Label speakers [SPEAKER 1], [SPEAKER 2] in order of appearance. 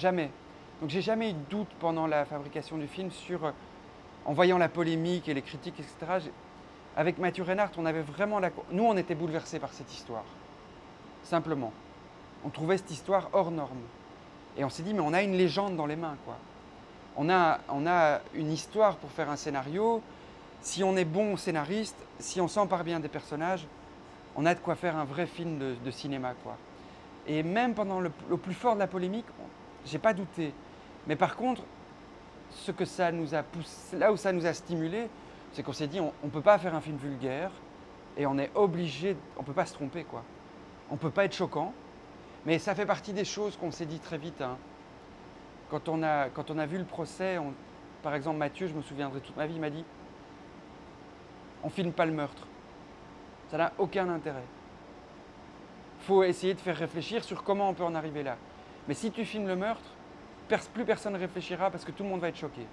[SPEAKER 1] jamais. Donc j'ai jamais eu de doute pendant la fabrication du film sur, euh, en voyant la polémique et les critiques, etc. Avec Mathieu Reinhardt, on avait vraiment la... Nous, on était bouleversés par cette histoire. Simplement. On trouvait cette histoire hors norme. Et on s'est dit, mais on a une légende dans les mains, quoi. On a, on a une histoire pour faire un scénario. Si on est bon scénariste, si on s'empare bien des personnages, on a de quoi faire un vrai film de, cinéma, quoi. Et même pendant le, plus fort de la polémique, j'ai pas douté. Mais par contre, ce que ça nous a poussé, là où ça nous a stimulé, c'est qu'on s'est dit, on ne peut pas faire un film vulgaire et on est obligé, on peut pas se tromper, quoi. On peut pas être choquant, mais ça fait partie des choses qu'on s'est dit très vite. hein. Quand, on a, quand on a vu le procès, par exemple Mathieu, je me souviendrai toute ma vie, il m'a dit, on filme pas le meurtre. Ça n'a aucun intérêt. faut essayer de faire réfléchir sur comment on peut en arriver là. Mais si tu filmes le meurtre, plus personne ne réfléchira parce que tout le monde va être choqué.